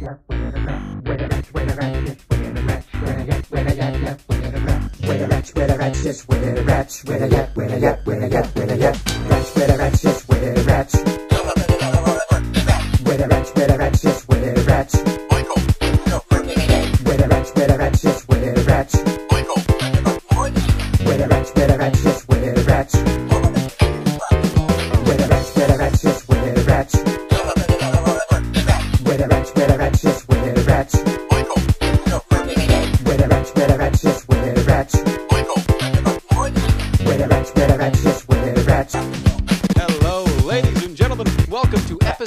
Where the rats just where the rats where the yet where the yet where the yet where the yet rats where the rats just where the rats where the rats where the rats just where the rats where the rats where the rats just where the rats where the rats where the rats just where the rats where the rats where the rats just where the rats where the rats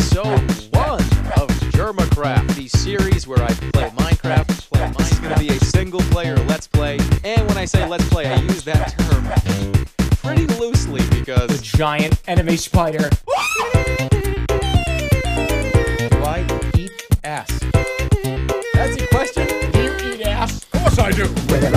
episode one of Jermacraft, the series where I play Minecraft. Play Mine's going to be a single player let's play. And when I say let's play, I use that term pretty loosely because The giant enemy spider. Why eat ass? That's your question? Do you eat ass? Of course I do.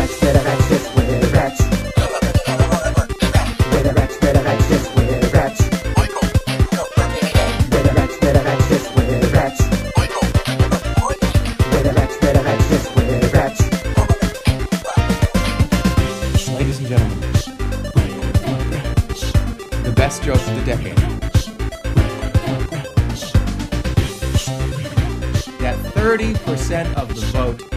Best joke of the decade. That 30% of the vote.